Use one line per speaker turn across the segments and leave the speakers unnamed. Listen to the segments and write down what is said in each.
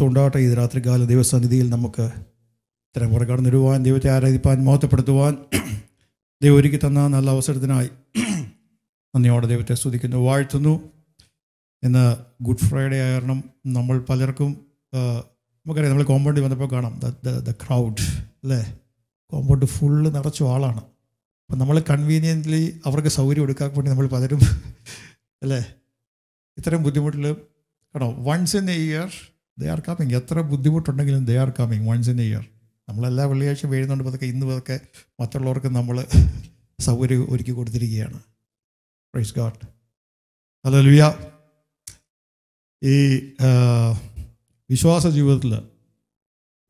മഹത്വം ഉണ്ടാകട്ടെ. ഈ രാത്രികാല ദൈവസന്നിധിയിൽ നമുക്ക് ഇത്തരം പുറ നിരുവാൻ ദൈവത്തെ ആരാധിപ്പാൻ മഹത്വപ്പെടുത്തുവാൻ ദൈവം ഒരുക്കി തന്ന നല്ല അവസരത്തിനായി നന്ദിയോടെ ദൈവത്തെ സ്തുതിക്കുന്നു വാഴ്ത്തുന്നു. ഇന്ന് ഗുഡ് ഫ്രൈഡേ ആയിരണം നമ്മൾ പലർക്കും നമുക്കറിയാം നമ്മൾ കോമ്പൗണ്ടിൽ വന്നപ്പോൾ കാണാം ദ ക്രൗഡ് അല്ലേ? കോമ്പൗണ്ട് ഫുള്ള് നിറച്ചു ആളാണ്. അപ്പം നമ്മൾ കൺവീനിയന്റ്ലി അവർക്ക് സൗകര്യം എടുക്കാൻ വേണ്ടി നമ്മൾ പലരും അല്ലേ? ഇത്തരം ബുദ്ധിമുട്ടിൽ കാണോ once in a year they are coming എത്ര ബുദ്ധിമുട്ടുണ്ടെങ്കിലും they are coming once in a year നമ്മളെല്ലാ വെള്ളിയാഴ്ച വീഴുന്നുണ്ട് പതൊക്കെ ഇന്ന് പതൊക്കെ മറ്റുള്ളവർക്ക് നമ്മൾ സൗകര്യം ഒരുക്കി കൊടുത്തിരിക്കുകയാണ്. പ്രൈസ് ഗാഡ് ഹലോ ലുയ ഈ വിശ്വാസ ജീവിതത്തിൽ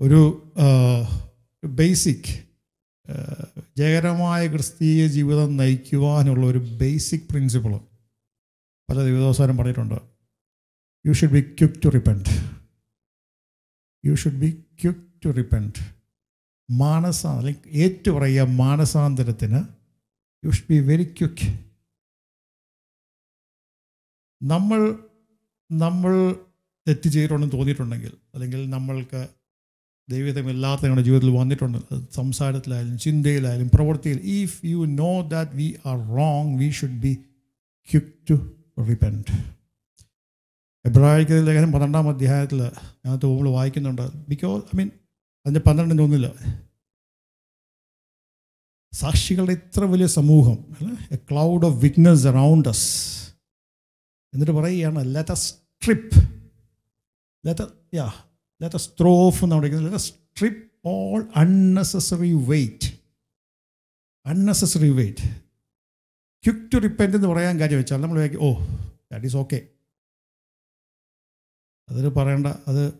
ഒരു ബേസിക് ജയകരമായ ക്രിസ്തീയ ജീവിതം നയിക്കുവാനുള്ള ഒരു ബേസിക് പ്രിൻസിപ്പിൾ പല ദിവസവസാനം പറഞ്ഞിട്ടുണ്ട്. You should be quick to repent you should be quick to repent മാനസ അല്ലെങ്കിൽ ഏറ്റു പറയുക മാനസാന്തരത്തിന് you should be very quick നമ്മൾ നമ്മൾ തെറ്റ് ചെയ്തിട്ടുണ്ടെന്ന് തോന്നിയിട്ടുണ്ടെങ്കിൽ അല്ലെങ്കിൽ നമ്മൾക്ക് ദൈവീതമില്ലാത്ത നമ്മുടെ ജീവിതത്തിൽ വന്നിട്ടുണ്ട് സംസാരത്തിലായാലും ചിന്തയിലായാലും പ്രവൃത്തിയിൽ if you know that we are wrong we should be quick to repent എബ്രാഹിക്ക് ലേഖനം പന്ത്രണ്ടാം അധ്യായത്തിൽ ഞാൻ നമ്മൾ വായിക്കുന്നുണ്ട്. ബിക്കോസ് ഐ മീൻ അതിന്റെ പന്ത്രണ്ട് ഒന്നില്ല സാക്ഷികളുടെ ഇത്ര വലിയ സമൂഹം a cloud of witness around us എന്നിട്ട് പറയുകയാണ് let a strip let ya let a throw off എന്ന് പറയുന്നത് let strip all unnecessary weight unnecessary weight quick to repent എന്ന് പറയാൻ കാര്യം വെച്ചാൽ നമ്മൾ ഓ ദാറ്റ് ഈസ് ഓക്കെ അതിന് പറയേണ്ട അത്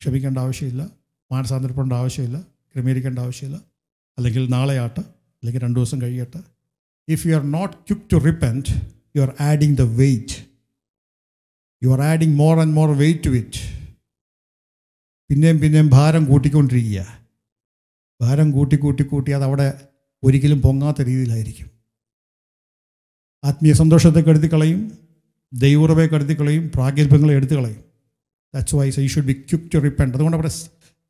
ക്ഷമിക്കേണ്ട ആവശ്യമില്ല മാനസാന്തരപ്പെടേണ്ട ആവശ്യമില്ല ക്രമീകരിക്കേണ്ട ആവശ്യമില്ല. അല്ലെങ്കിൽ നാളെ ആട്ടെ അല്ലെങ്കിൽ രണ്ട് ദിവസം കഴിയട്ടെ. If you are not quick to repent you are adding the weight you are adding more and more weight to it പിന്നെയും പിന്നെയും ഭാരം കൂട്ടിക്കൊണ്ടിരിക്കുക. ഭാരം കൂട്ടി കൂട്ടി കൂട്ടി അത് അവിടെ ഒരിക്കലും പൊങ്ങാത്ത രീതിയിലായിരിക്കും. ആത്മീയ സന്തോഷത്തെ കരുതി കളയും. ദൈവറവെ കരുതി കളയും പ്രാഗൽഭ്യങ്ങളെ എടുത്തു കളയും that's why I should be quick to repent അതുകൊണ്ട് അവിടെ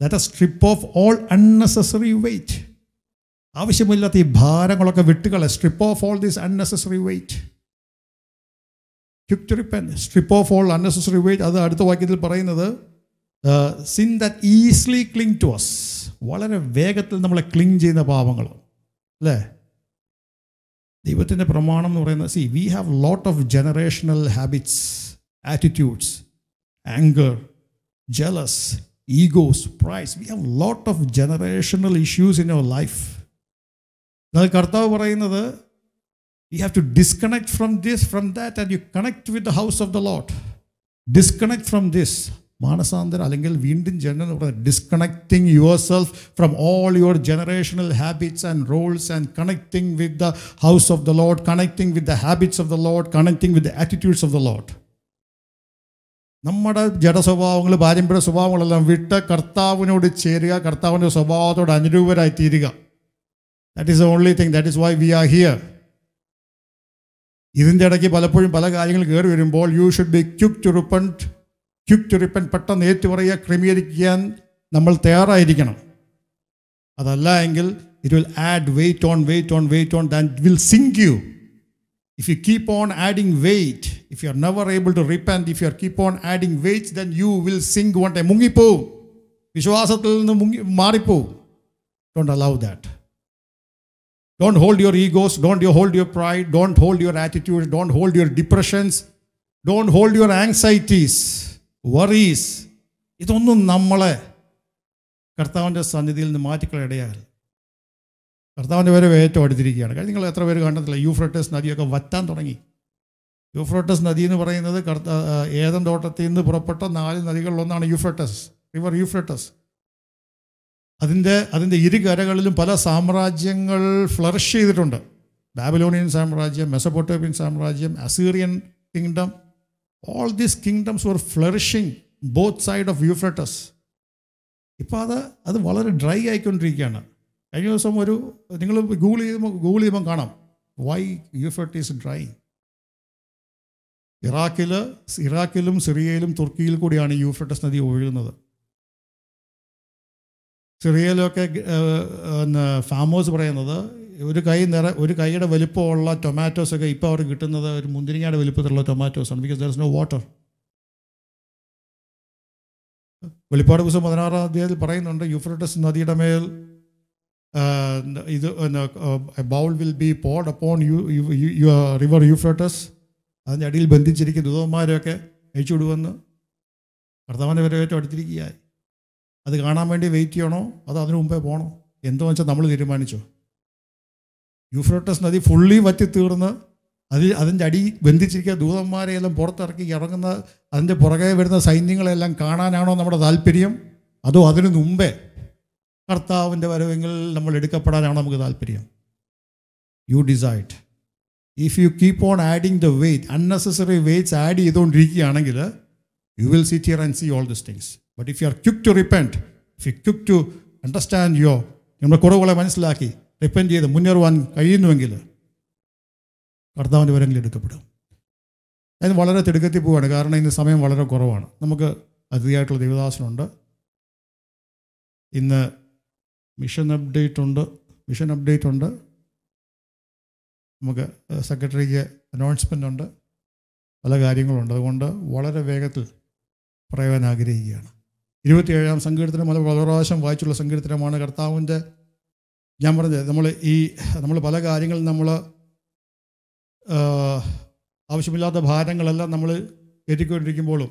that a strip off all unnecessary weight ആവശ്യമില്ലാത്ത ഈ ഭാരങ്ങളൊക്കെ വിട്ടുകളെ. Strip off all these unnecessary weight quick to repent strip off all unnecessary weight അത് അടുത്ത വാക്യത്തിൽ പറയുന്നത് sin that easily cling to us വളരെ വേഗത്തിൽ നമ്മളെ ക്ലിങ് ചെയ്യുന്ന പാപങ്ങൾ അല്ലേ? ദൈവത്തിന്റെ പ്രമാണം എന്ന് പറയുന്നത് see we have lot of generational habits attitudes anger jealous egos pride we have lot of generational issues in our life എന്നാൽ കർത്താവ് പറയുന്നത് you have to disconnect from this from that and you connect with the house of the Lord disconnect from this മാനസാന്തരം അല്ലെങ്കിൽ വീണ്ടും ജനനം പറയുന്നത് disconnecting yourself from all your generational habits and roles and connecting with the house of the Lord connecting with the habits of the Lord connecting with the attitudes of the Lord നമ്മുടെ ജഡസ്വഭാവങ്ങൾ പാരമ്പര്യ സ്വഭാവങ്ങളെല്ലാം വിട്ട് കർത്താവിനോട് ചേരുക കർത്താവിന്റെ സ്വഭാവത്തോട് അനുരൂപരായി തീരുക. That is the only thing that is why we are here ഇതിന്റെ ഇടയ്ക്ക് പലപ്പോഴും പല കാര്യങ്ങൾ കയറി വരുമ്പോൾ you should be quick to repent quick to repent പെട്ടെന്ന് ഏറ്റുപറയുക ക്രമീകരിക്കാൻ നമ്മൾ തയ്യാറായിരിക്കണം അതല്ല എങ്കിൽ it will add weight on weight on weight on that will sink you if you keep on adding weight if you are never able to repent if you are keep on adding weight then you will sink one time മുങ്ങിപ്പോവും വിശ്വാസത്തിൽ നിന്ന് മുങ്ങി മാറിപ്പോവും don't allow that Don't hold your egos. Don't you hold your pride. Don't hold your attitudes. Don't hold your depressions. Don't hold your anxieties, worries. ഇതൊന്നും നമ്മളെ കർത്താവിന്റെ സന്നിധിയിൽ നിന്ന് മാറ്റിക്കളയിടയാകൽ കർത്താവിന്റെ പേര് ഏറ്റവും അടുത്തിരിക്കുകയാണ് കാര്യം നിങ്ങൾ എത്ര പേര് കണ്ടതില്ല യൂഫ്രട്ടസ് നദിയൊക്കെ വറ്റാൻ തുടങ്ങി. യൂഫ്രട്ടസ് നദി എന്ന് പറയുന്നത് കർത്ത ഏതൻ തോട്ടത്തിൽ നിന്ന് പുറപ്പെട്ട നാല് നദികളിലൊന്നാണ് യൂഫ്രട്ടസ് റിവർ യൂഫ്രട്ടസ്. അതിന്റെ അതിന്റെ ഇരുകരകളിലും പല സാമ്രാജ്യങ്ങൾ ഫ്ലറിഷ് ചെയ്തിട്ടുണ്ട്. ബാബിലോണിയൻ സാമ്രാജ്യം മെസപ്പൊട്ടോപ്യൻ സാമ്രാജ്യം Assyrian kingdom all these kingdoms were flourishing both side of Euphrates ഇപ്പോൾ അത് അത് വളരെ ഡ്രൈ ആയിക്കൊണ്ടിരിക്കുകയാണ്. കഴിഞ്ഞ ദിവസം ഒരു നിങ്ങൾ ഗൂഗിൾ ചെയ്യുമ്പോൾ ഗൂഗിൾ ചെയ്യുമ്പോൾ കാണാം. വൈ യൂഫ്രട്ടീസ് ഡ്രൈ ഇറാഖിൽ ഇറാഖിലും സിറിയയിലും തുർക്കിയിൽ കൂടിയാണ് യൂഫ്രട്ടസ് നദി ഒഴുകുന്നത്. സിറിയയിലൊക്കെ ഫാമോസ് പറയുന്നത് ഒരു കൈ നിറ ഒരു കൈയുടെ വലിപ്പമുള്ള ടൊമാറ്റോസ് ഒക്കെ ഇപ്പോൾ അവർക്ക് കിട്ടുന്നത് ഒരു മുന്തിരിങ്ങയുടെ വലിപ്പത്തിലുള്ള ആണ്. Because there is no water വെളിപ്പാട് പുസ്തകം പതിനാറാം അധ്യായത്തിൽ പറയുന്നുണ്ട് യുഫ്രട്ടസ് നദിയുടെ മേൽ ഇത് bowl will be poured upon you river Euphrates അതിന്റെ അടിയിൽ ബന്ധിച്ചിരിക്കുന്ന ദൂതന്മാരെയൊക്കെ അയച്ചു വിടുമെന്ന് കർത്താവിന്റെ വരെ ഏറ്റവും അടുത്തിരിക്കുകയായി. അത് കാണാൻ വേണ്ടി വെയിറ്റ് ചെയ്യണോ? അതോ അതിനു മുമ്പേ പോകണോ എന്തോ വെച്ചാൽ നമ്മൾ തീരുമാനിച്ചോ? യൂഫ്രോട്ടസ് നദി ഫുള്ളി വറ്റി തീർന്ന് അതിൽ അതിന്റെ അടി ബന്ധിച്ചിരിക്കുക. ദൂതന്മാരെയെല്ലാം പുറത്തിറക്കി ഇറങ്ങുന്ന അതിന്റെ പുറകെ വരുന്ന സൈന്യങ്ങളെല്ലാം കാണാനാണോ നമ്മുടെ താല്പര്യം? അതോ അതിനു മുമ്പേ കർത്താവിന്റെ വരവെങ്കിൽ നമ്മൾ എടുക്കപ്പെടാനാണോ നമുക്ക് താല്പര്യം? You decide if you keep on adding the weight unnecessary weights add ചെയ്തുകൊണ്ടിരിക്കുകയാണെങ്കിൽ you will sit here and see all this things but if you are quick to repent if you quick to understand your നമ്മുടെ കുറവുകളെ മനസ്സിലാക്കി repent ചെയ്ത് മുന്നേറുവാൻ കഴിയുന്നുവെങ്കിൽ കർത്താവിന്റെ വരങ്ങളിൽ എടുക്കപ്പെടും. അതിന് വളരെ തിടുക്കത്തിൽ പോവാണ് കാരണം ഇന്ന് സമയം വളരെ കുറവാണ്. നമുക്ക് അതിഥിയായിട്ടുള്ള ദേവദാസനുണ്ട്. ഇന്ന് മിഷൻ അപ്ഡേറ്റ് ഉണ്ട്. മിഷൻ അപ്ഡേറ്റ് ഉണ്ട്. നമുക്ക് സെക്രട്ടറിക്ക് അനൗൺസ്മെന്റ് ഉണ്ട്. പല കാര്യങ്ങളുണ്ട്. അതുകൊണ്ട് വളരെ വേഗത്തിൽ പറയുവാൻ ആഗ്രഹിക്കുകയാണ്. ഇരുപത്തിയേഴാം സങ്കീർത്തനം അത് വളരെ പ്രാവശ്യം വായിച്ചുള്ള സങ്കീർത്തനമാണ്. കർത്താവിന്റെ ഞാൻ പറഞ്ഞത് നമ്മൾ ഈ നമ്മൾ പല കാര്യങ്ങളും നമ്മൾ ആവശ്യമില്ലാത്ത ഭാരങ്ങളെല്ലാം നമ്മൾ കയറ്റിക്കൊണ്ടിരിക്കുമ്പോഴും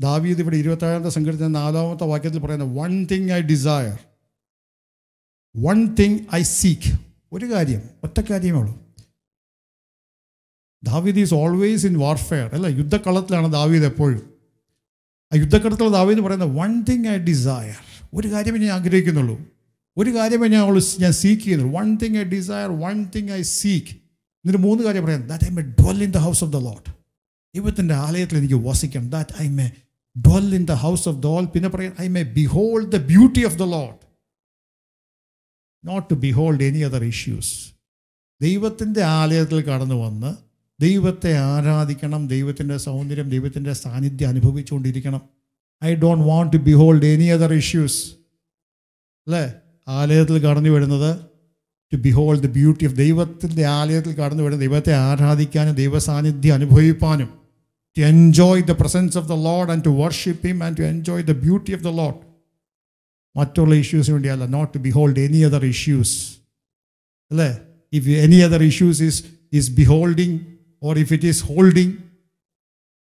ദാവീദ് ഇവിടെ ഇരുപത്തേഴാമത്തെ സംഘടിച്ച നാലാമത്തെ വാക്യത്തിൽ പറയുന്ന one thing I desire one thing I seek ഒരു കാര്യം ഒറ്റ കാര്യമേ ഉള്ളൂ. ദാവീദ് ഈസ് ഓൾവേസ് ഇൻ വാർഫെയർ അല്ല യുദ്ധക്കളത്തിലാണ് ദാവീദ് എപ്പോഴും. ആ യുദ്ധക്കളത്തിൽ ദാവീദ് പറയുന്ന വൺ തിങ് ഐ ഡിസയർ ഒരു കാര്യമേ ഞാൻ ആഗ്രഹിക്കുന്നുള്ളൂ. ഒരു കാര്യമേ ഞാൻ ഞാൻ സീക്ക് ചെയ്യുന്നുള്ളൂ. One thing I desire one thing I seek എന്നിട്ട് മൂന്ന് കാര്യം പറയാം. That I may dwell in the house of the Lord ദൈവത്തിന്റെ ആലയത്തിൽ എനിക്ക് വസിക്കണം. That I may dwell in the house of the Lord പിന്നെ പറയാം I may behold the beauty of the Lord not to behold any other issues ദൈവത്തിന്റെ ആലയത്തിൽ കടന്നു വന്ന് ദൈവത്തെ ആരാധിക്കണം ദൈവത്തിന്റെ സൗന്ദര്യം ദൈവത്തിന്റെ സാന്നിധ്യം അനുഭവിച്ചുകൊണ്ടിരിക്കണം. I don't want to behold any other issues അല്ലേ? ആലയത്തിൽ കടന്നു വരുന്നത് to behold the beauty of ദൈവത്തിന്റെ ആലയത്തിൽ കടന്നു വരുന്ന ദൈവത്തെ ആരാധിക്കാനും ദൈവ സാന്നിധ്യം അനുഭവിപ്പാനും. To enjoy the presence of the Lord and to worship him and to enjoy the beauty of the Lord മറ്റുള്ള ഇഷ്യൂസിന് വേണ്ടിയല്ല. Not to behold any other issues അല്ലേ? If any other issues is is beholding or if it is holding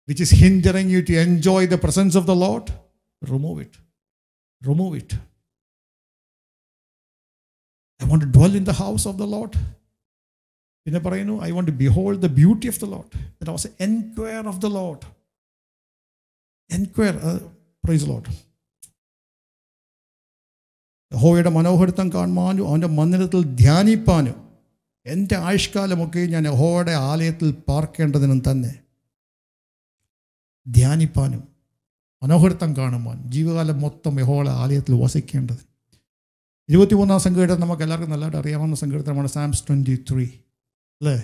which is hindering you to enjoy the presence of the Lord remove it remove it. I want to dwell in the house of the Lord. പിന്നെ പറയുന്നു I want to behold the beauty of the Lord that was enquire of the Lord enquire praise Lord യഹോവയുടെ മനോഹരിത്വം കാണുവാനും അവന്റെ മന്ദിരത്തിൽ ധ്യാനിപ്പാനും എന്റെ ആയുഷ്കാലമൊക്കെ ഞാൻ യഹോയുടെ ആലയത്തിൽ പാർക്കേണ്ടതിനും തന്നെ ധ്യാനിപ്പാനും മനോഹരിത്വം കാണുവാൻ ജീവകാലം മൊത്തം യഹോയുടെ ആലയത്തിൽ വസിക്കേണ്ടത് ഇരുപത്തിമൂന്നാം സങ്കീർത്തനം നമുക്ക് എല്ലാവർക്കും നല്ലതായിട്ട് അറിയാവുന്ന സംഘീടനമാണ് സാംസ് ട്വന്റി ത്രീ. അല്ലേ?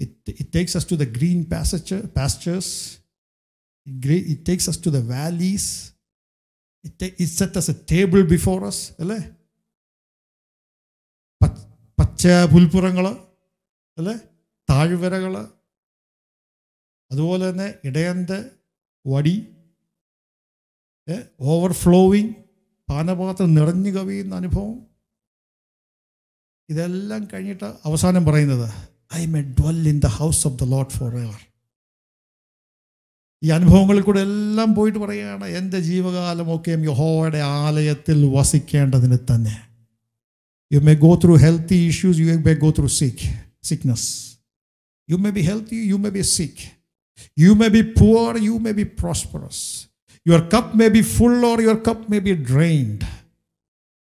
It it takes us to the green pasture pastures it takes us to the valleys it it set us a table before us അല്ലേ? പച്ച പുൽപ്പുറങ്ങൾ അല്ലേ? താഴ്വരകൾ അതുപോലെ തന്നെ ഇടയന്റെ വടി. ഓവർഫ്ലോവിങ് പാനപാത്രം നിറഞ്ഞു കവിയുന്ന അനുഭവം ഇതെല്ലാം കഴിഞ്ഞിട്ട് അവസാനം പറയുന്നത് I may dwell in the house of the Lord forever ഈ അനുഭവങ്ങളിൽ കൂടെ എല്ലാം പോയിട്ട് പറയുകയാണ് എന്റെ ജീവകാലമൊക്കെയും യഹോയുടെ ആലയത്തിൽ വസിക്കേണ്ടതിന് തന്നെ you may go through healthy issues you may go through sick sickness. You may be healthy, you may be sick. You may be poor you may be prosperous. Your cup may be full or your cup may be drained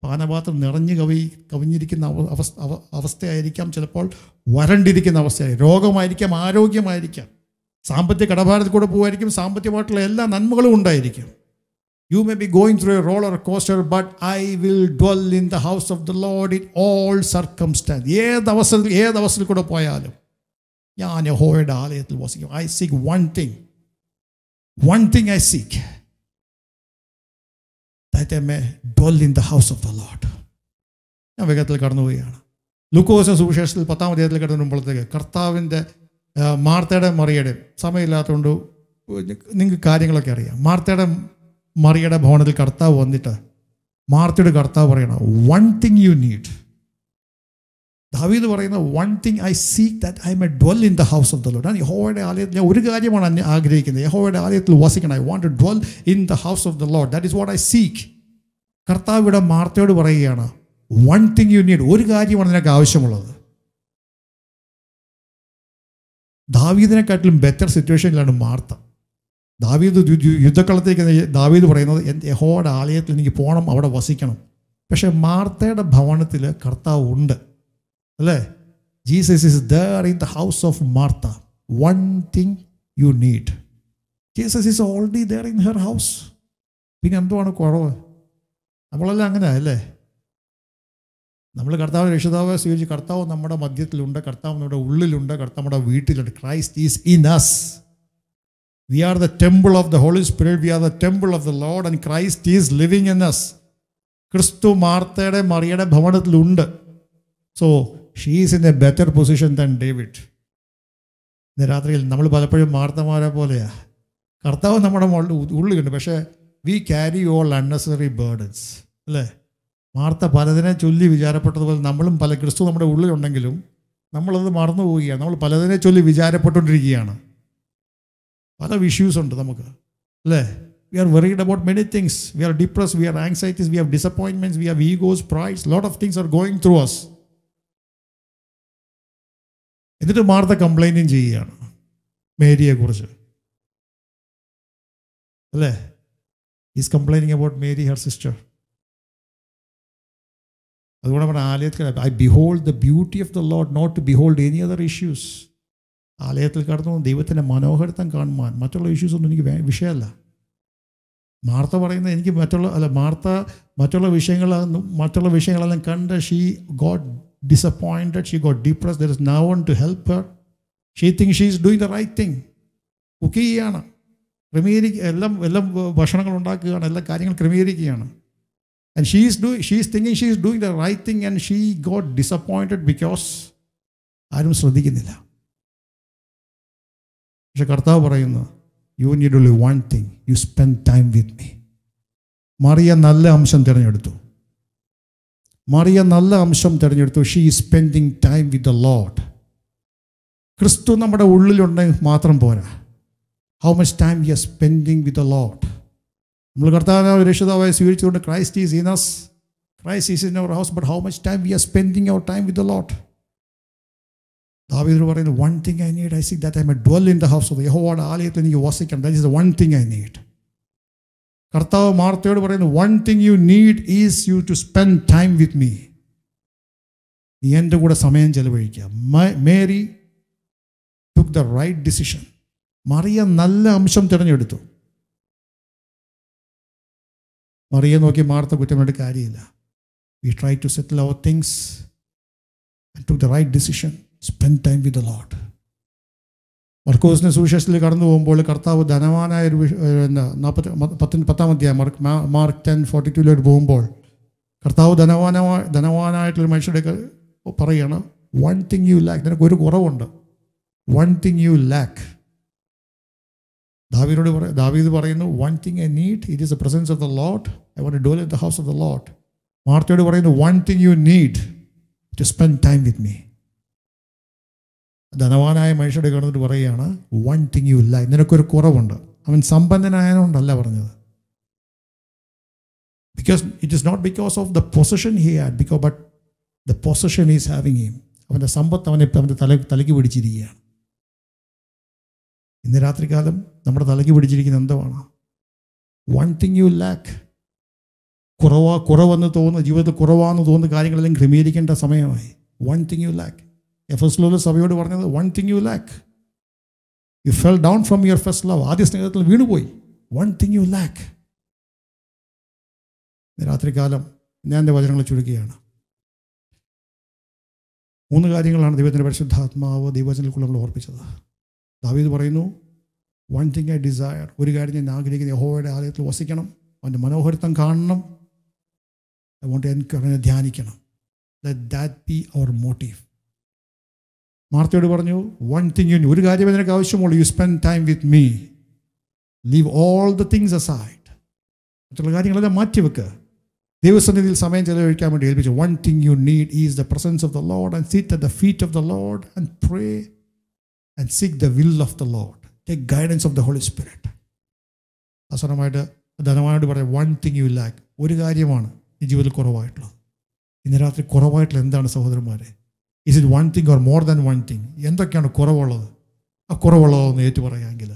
പാനപാത്രം നിറഞ്ഞു കവി കവിഞ്ഞിരിക്കുന്ന അവസ്ഥ അവസ്ഥയായിരിക്കാം ചിലപ്പോൾ വരണ്ടിരിക്കുന്ന അവസ്ഥയായി. രോഗമായിരിക്കാം ആരോഗ്യമായിരിക്കാം. സാമ്പത്തിക കടഭാരത്തിൽ കൂടെ പോകുമായിരിക്കും സാമ്പത്തികമായിട്ടുള്ള എല്ലാ നന്മകളും ഉണ്ടായിരിക്കും. You may be going through a roller coaster, but I will dwell in the house of the Lord in all circumstance ഏത് അവസരത്തിൽ ഏത് അവസരത്തിൽ കൂടെ പോയാലും ഞാൻ യഹോവയുടെ ആലയത്തിൽ വസിക്കും. I seek one thing one thing I seek that I may dwell in the house of the Lord ഞാൻ വേഗത്തിൽ കടന്നുപോവുകയാണ്. ലുക്കോസ് സുവിശേഷത്തിൽ പത്താം അധ്യായത്തിൽ കിടന്നുമ്പോഴത്തേക്ക് കർത്താവിന്റെ മാർത്തയുടെ മറിയുടെ സമയമില്ലാത്തതുകൊണ്ട് നിങ്ങൾക്ക് കാര്യങ്ങളൊക്കെ അറിയാം. മാർത്തയുടെ മറിയുടെ ഭവനത്തിൽ കർത്താവ് വന്നിട്ട് മാർത്തയുടെ കർത്താവ് പറയണം വൺ തിങ് യു നീഡ് ദാവീദ് പറയുന്ന one thing I seek that I may dwell in the house of the Lord ഞാൻ യഹോവയുടെ ആലയത്തിൽ ഞാൻ ഒരു കാര്യമാണ് ഞാൻ ആഗ്രഹിക്കുന്നത്. യഹോവയുടെ ആലയത്തിൽ വസിക്കണം. I want to dwell in the house of the Lord that is what I seek കർത്താവ് ഇവിടെ മാർത്തയോട് പറയുകയാണ് വൺ തിങ് യു നീഡ് ഒരു കാര്യമാണ് നിനക്ക് ആവശ്യമുള്ളത്. ദാവീദിനെക്കാട്ടിലും ബെറ്റർ സിറ്റുവേഷനിലാണ് മാർത്ത. ദാവീദ് യുദ്ധക്കളത്തേക്ക് ദാവീദ് പറയുന്നത് യഹോയുടെ ആലയത്തിൽ എനിക്ക് പോകണം അവിടെ വസിക്കണം. പക്ഷേ മാർത്തയുടെ ഭവനത്തിൽ കർത്താവ് ഉണ്ട്. അല്ലേ? Jesus is there in the house of Martha one thing you need Jesus is already there in her house പിന്നെ എന്തുവാണ് കുറവ്? നമ്മളെല്ലാം അങ്ങനെ അല്ലേ? നമ്മൾ കർത്താവ് രക്ഷിതാവ് സ്വീകരിച്ച് കർത്താവ് നമ്മുടെ മധ്യത്തിലുണ്ട് കർത്താവ് നമ്മുടെ ഉള്ളിലുണ്ട് കർത്താവ് നമ്മുടെ വീട്ടിലുണ്ട്. Christ is in us we are the temple of the Holy Spirit we are the temple of the Lord and Christ is living in us Kristu മാർത്തയുടെ മറിയുടെ ഭവനത്തിലുണ്ട്. So she's in a better position than David ഇന്ന് രാത്രിയിൽ നമ്മൾ പലപ്പോഴും മാർത്തമാരെ പോലെയാ. കർത്താവ് നമ്മുടെ മുകളിൽ ഉള്ളിലുണ്ട്. പക്ഷേ we carry all unnecessary burdens അല്ലേ? മാർത്ത പലതിനെ ചൊല്ലി വിചാരപ്പെട്ടതുപോലെ നമ്മളും പല ക്രിസ്തു നമ്മുടെ ഉള്ളിലുണ്ടെങ്കിലും നമ്മളത് മറന്നു പോവുകയാണ്. നമ്മൾ പലതിനെ ചൊല്ലി വിചാരപ്പെട്ടുകൊണ്ടിരിക്കുകയാണ്. പല ഇഷ്യൂസ് ഉണ്ട് നമുക്ക്. അല്ലേ? We are worried about many things we are depress we are anxieties we have disappointments we have egos price lot of things are going through us എന്നിട്ട് മാർത്ത കംപ്ലൈന്റും ചെയ്യുകയാണ്. മേരിയെക്കുറിച്ച്. അല്ലേ? Is complaining about Mary her sister അതുകൊണ്ട് പറഞ്ഞ ആലയത്തിൽ I behold the beauty of the Lord not to behold any other issues ആലയത്തിൽ കടന്നു ദൈവത്തിന്റെ മനോഹരത്വം കാണുവാൻ മറ്റുള്ള ഇഷ്യൂസ് ഒന്നും എനിക്ക് വിഷയമല്ല. മാർത്ത പറയുന്നത് എനിക്ക് മറ്റുള്ള അല്ല മാർത്ത മറ്റുള്ള വിഷയങ്ങളും മറ്റുള്ള വിഷയങ്ങളെല്ലാം കണ്ട് she got disappointed she got depress there is no one to help her she think she is doing the right thing cook ചെയ്യുകയാണ് ക്രമീകരിക്കുക എല്ലാം എല്ലാം ഭക്ഷണങ്ങൾ ഉണ്ടാക്കുകയാണ് എല്ലാ കാര്യങ്ങളും ക്രമീകരിക്കുകയാണ്. And she is do she is thinking she is doing the right thing and she got disappointed because ആരും ശ്രദ്ധിക്കുന്നില്ല. പക്ഷെ കർത്താവ് പറയുന്നു you need only one thing you spend time with me Mariya നല്ല അംശം തിരഞ്ഞെടുത്തു. മറിയ നല്ല അംശം തിരഞ്ഞെടുത്തു. She is spending time with the lord ക്രിസ്തു നമ്മുടെ ഉള്ളിലുണ്ടെങ്കിൽ മാത്രം പോരാ. How much time you are spending with the lord നമ്മൾ കർത്താവ് രക്ഷിതാവായി സ്വീകരിച്ചുകൊണ്ട് Christ is in us Christ is in our house but how much time we are spending our time with the lord ദാവീദ് പറയുന്നത് one thing I need I see that I may dwell in the house of യഹോവാട് ആലയത്തിൽ എനിക്ക് വസിക്കണം. That is one thing I need കർത്താവ് മാർത്തയോട് പറയുന്നു one thing you need is you to spend time with me നീ എന്റെ കൂടെ സമയം ചെലവഴിക്കുക. Mary took the right decision Mariya നല്ല അംശം തിരഞ്ഞെടുത്തു. മറിയെ നോക്കി മാർത്ത കുറ്റമായിട്ട് കാര്യമില്ല. We try to settle our things and to the right decision spend time with the lord മർക്കോസിന് സുവിശേഷത്തിൽ കടന്നു പോകുമ്പോൾ കർത്താവ് ധനവാനായ ഒരു പത്തിന് പത്താം അധ്യായം മാർക്ക് മാർക്ക് ടെൻ ഫോർട്ടി ടൂയിലോട്ട് പോകുമ്പോൾ കർത്താവ് ധനവാനമായ ധനവാനായിട്ടുള്ള മനുഷ്യരുടെ പറയുകയാണ് വൺ തിങ് യു ലാക്ക് നിനക്ക് ഒരു കുറവുണ്ട്. വൺ തിങ് യു ലാക്ക് ദാവീദോട് പറ ദാവീദ് പറയുന്നു one thing I need it is the presence of the Lord I want dwell in the house of the Lord മാർത്തയോട് പറയുന്നു one thing you need to spend time with me ധനവാനായ മനുഷ്യരുടെ കിടന്നിട്ട് പറയുകയാണ് one thing U ഇല്ല നിനക്കൊരു കുറവുണ്ട്. അവൻ സമ്പന്നനായതുകൊണ്ടല്ല പറഞ്ഞത്. Because it is not because of the position he had because but the position is having him അവന്റെ സമ്പത്ത് അവനെ അവന്റെ തല തലയ്ക്ക് പിടിച്ചിരിക്കുകയാണ്. ഇന്ന് രാത്രികാലം നമ്മുടെ തലയ്ക്ക് പിടിച്ചിരിക്കുന്ന എന്തുവാണ്? വൺ തിങ് യു ലാക്ക് കുറവാ കുറവെന്ന് തോന്നുന്ന ജീവിതത്തിൽ കുറവാന്ന് തോന്നുന്ന കാര്യങ്ങളെല്ലാം ക്രമീകരിക്കേണ്ട സമയമായി. One thing you lack Ephesus ലോല സഭയോട് പറഞ്ഞത് one thing you lack you fell down from your first love ആദ്യ സ്നേഹത്തിൽ വീണുപോയി. വൺ തിങ് യു ലാക്ക് രാത്രികാലം ഞാൻ എന്റെ വചനങ്ങൾ ചുരുക്കുകയാണ്. മൂന്ന് കാര്യങ്ങളാണ് ദൈവത്തിന്റെ പരിശുദ്ധാത്മാവ് ദൈവചനക്കുള്ള നമ്മൾ ഓർപ്പിച്ചത്. ദാവീദ് പറയുന്നു വൺ തിങ് ഐ ഡിസയർ ഒരു കാര്യം ഞാൻ ആഗ്രഹിക്കുന്ന. യഹോവയുടെ ആലയത്തിൽ വസിക്കണം. അവന്റെ മനോഹരിത്വം കാണണം. ഐ വോണ്ട് അവനെ ധ്യാനിക്കണം. ദാറ്റ് ബി അവർ മോട്ടീവ് മാർത്തയോട് പറഞ്ഞു വൺ തിങ് യു ഒരു കാര്യം നിനക്ക് ആവശ്യമുള്ളൂ. You spend time with me leave all the things aside മറ്റുള്ള കാര്യങ്ങളെല്ലാം മാറ്റിവെക്കുക ദൈവസന്നിധിയിൽ സമയം ചെലവഴിക്കാൻ വേണ്ടി ഏൽപ്പിച്ചു. One thing you need is the presence of the Lord and seat at the feet of the Lord and pray and seek the will of the Lord take guidance of the Holy Spirit അവസാനമായിട്ട് ധനമായിട്ട് പറയാം one thing you lakh ഒരു കാര്യമാണ് ഈ ജീവിതത്തിൽ കുറവായിട്ടുള്ളത്. ഇന്ന് രാത്രി കുറവായിട്ടുള്ള എന്താണ് സഹോദരന്മാരെ? Is it one thing or more than one thing എന്തൊക്കെയാണ് കുറവുള്ളത്? ആ കുറവുള്ളതെന്ന് ഏറ്റു പറയാമെങ്കിൽ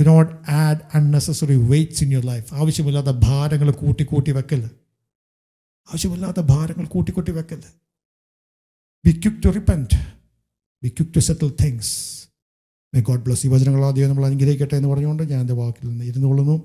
do not add unnecessary weights in your life ആവശ്യമില്ലാത്ത ഭാരങ്ങൾ കൂട്ടി കൂട്ടി വെക്കൽ. ആവശ്യമില്ലാത്ത ഭാരങ്ങൾ കൂട്ടി കൂട്ടി വെക്കൽ. Be quick to repent be quick to settle things may God bless ഈ വചനങ്ങൾ ആദ്യം നമ്മൾ അനുഗ്രഹിക്കട്ടെ എന്ന് പറഞ്ഞുകൊണ്ട് ഞാൻ എന്റെ വാക്കിൽ നിന്ന് ഇരുന്നു കൊള്ളുന്നു